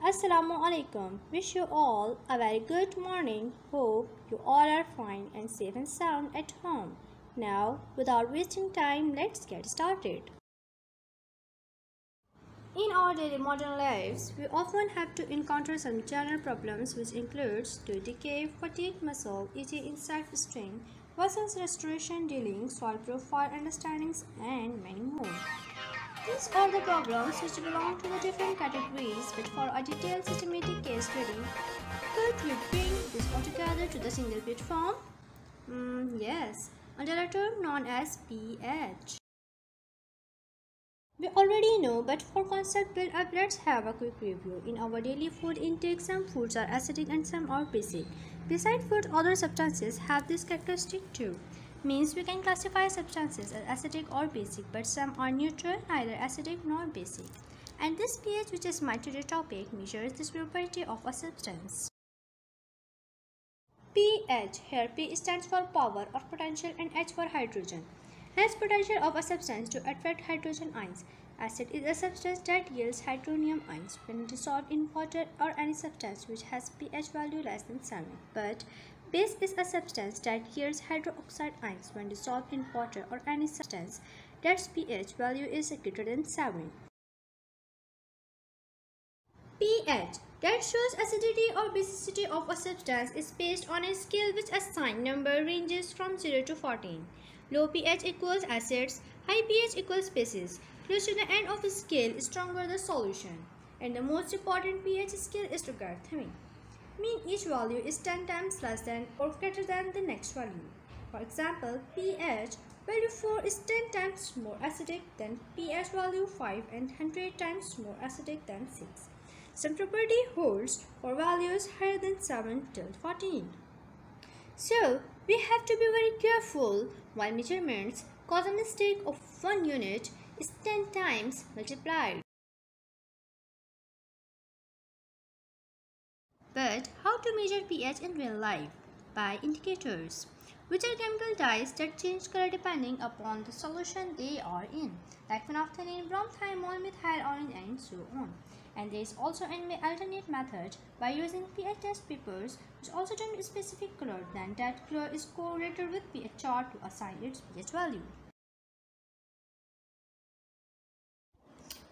Assalamu alaikum. Wish you all a very good morning. Hope you all are fine and safe and sound at home. Now, without wasting time, let's get started. In our daily modern lives, we often have to encounter some general problems which includes tooth decay, fatigue, muscle, itchy inside string, vessels restoration, dealing, soil profile understandings, and many more. These are the problems which belong to the different categories, but for a detailed systematic case study, could we bring this all together to the single platform? Mm, yes, under a term known as pH. We already know, but for concept build up, let's have a quick review. In our daily food intake, some foods are acidic and some are basic. Besides food, other substances have this characteristic too means we can classify substances as acidic or basic but some are neutral neither acidic nor basic and this pH which is my today topic measures this property of a substance. pH here P stands for power or potential and H for hydrogen has potential of a substance to attract hydrogen ions. Acid is a substance that yields hydronium ions when dissolved in water or any substance which has pH value less than 7. But Base is a substance that yields hydroxide ions when dissolved in water or any substance that's pH value is greater than 7. pH that shows acidity or basicity of a substance is based on a scale which assigns number ranges from 0 to 14. Low pH equals acids, high pH equals bases. Close to the end of the scale, stronger the solution. And the most important pH scale is to logarithmic mean each value is 10 times less than or greater than the next value. For example, pH value 4 is 10 times more acidic than pH value 5 and 100 times more acidic than 6. Same property holds for values higher than 7 till 14. So, we have to be very careful while measurements cause a mistake of 1 unit is 10 times multiplied. But to measure pH in real life? By indicators, which are chemical dyes that change color depending upon the solution they are in, like phenolphthalein, bromothymol, methyl and so on. And there is also an alternate method by using pH test papers which also turn a specific color then that color is correlated with pH chart to assign its pH value.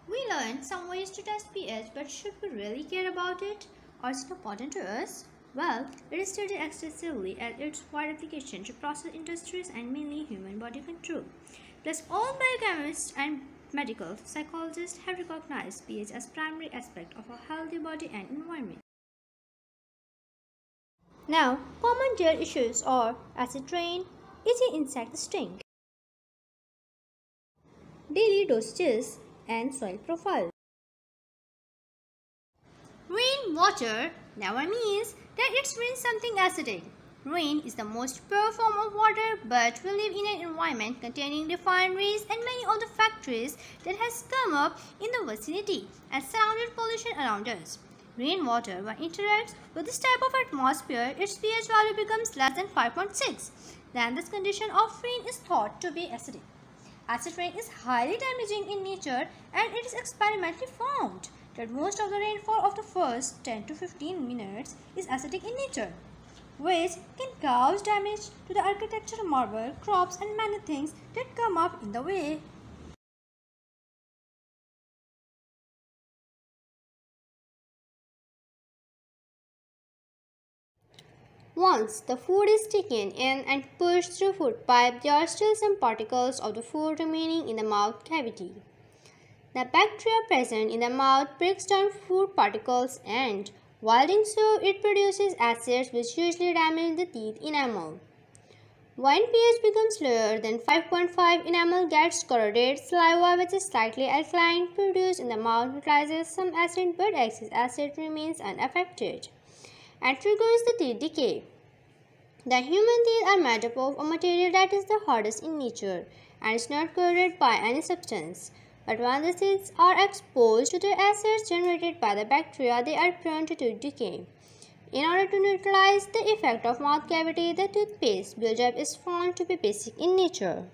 We learned some ways to test pH but should we really care about it? Or is it important to us? Well, it is studied extensively and its wide application to process industries and mainly human body control. Plus, all biochemists and medical psychologists have recognized pH as primary aspect of a healthy body and environment. Now, common dear issues are acid rain, itchy insect sting, daily dosages, and soil profile water never means that it means something acidic. Rain is the most pure form of water, but we live in an environment containing refineries and many other factories that has come up in the vicinity and surrounded pollution around us. Rainwater, when interacts with this type of atmosphere, its pH value becomes less than 5.6. Then this condition of rain is thought to be acidic. Acid rain is highly damaging in nature and it is experimentally found that most of the rainfall of the first 10 to 15 minutes is acidic in nature, which can cause damage to the architecture, marble, crops and many things that come up in the way. Once the food is taken in and pushed through food pipe, there are still some particles of the food remaining in the mouth cavity. The bacteria present in the mouth breaks down food particles and, while doing so, it produces acids which usually damage the teeth enamel. When pH becomes lower than 5.5, enamel gets corroded. Saliva, which is slightly alkaline, produced in the mouth neutralizes some acid but excess acid remains unaffected and triggers the teeth decay. The human teeth are made up of a material that is the hardest in nature and is not corroded by any substance. But when the teeth are exposed to the acids generated by the bacteria, they are prone to decay. In order to neutralize the effect of mouth cavity, the toothpaste buildup is found to be basic in nature.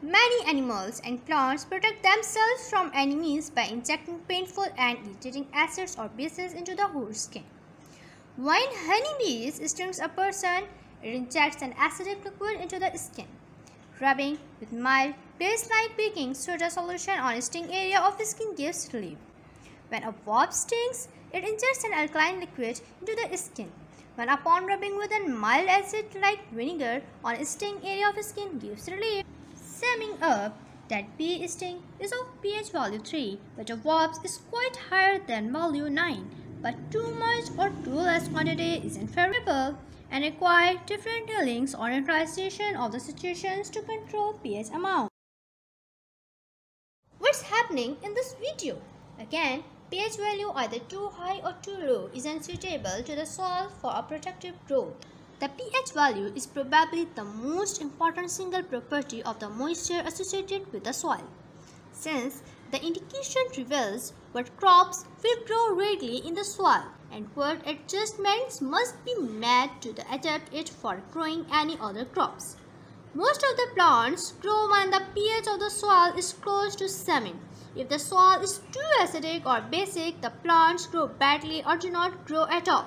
Many animals and plants protect themselves from enemies by injecting painful and irritating acids or bases into the whole skin. When honeybees stings a person, it injects an acidic liquid into the skin. Rubbing with mild paste-like baking soda solution on sting area of the skin gives relief. When a wasp stings, it injects an alkaline liquid into the skin. When upon rubbing with a mild acid like vinegar on sting area of the skin gives relief. Summing up, that bee sting is of pH value 3, but a wasp is quite higher than value 9, but too much or too less quantity is unfavorable and require different dealings or neutralization of the situations to control pH amount. Happening in this video? Again, pH value either too high or too low is unsuitable to the soil for a productive growth. The pH value is probably the most important single property of the moisture associated with the soil, since the indication reveals what crops will grow readily in the soil and what adjustments must be made to adapt it for growing any other crops. Most of the plants grow when the pH of the soil is close to 7. If the soil is too acidic or basic, the plants grow badly or do not grow at all.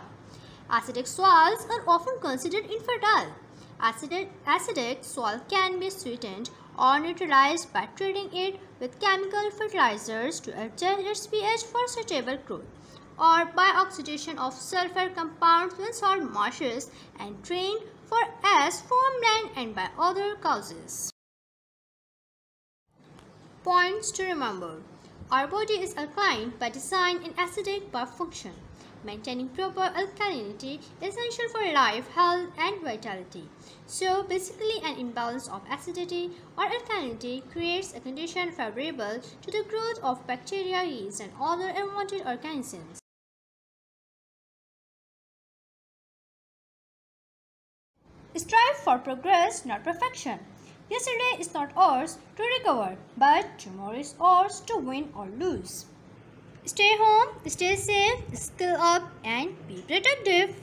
Acidic soils are often considered infertile. Acidic, acidic soil can be sweetened or neutralized by treating it with chemical fertilizers to adjust its pH for suitable growth or by oxidation of sulfur compounds when salt marshes and drained for as farmland and by other causes. Points to remember. Our body is alkaline by design and acidic by function. Maintaining proper alkalinity is essential for life, health and vitality. So basically an imbalance of acidity or alkalinity creates a condition favorable to the growth of bacteria, yeast and other unwanted organisms. Strive for progress, not perfection. Yesterday is not ours to recover, but tomorrow is ours to win or lose. Stay home, stay safe, skill up and be productive.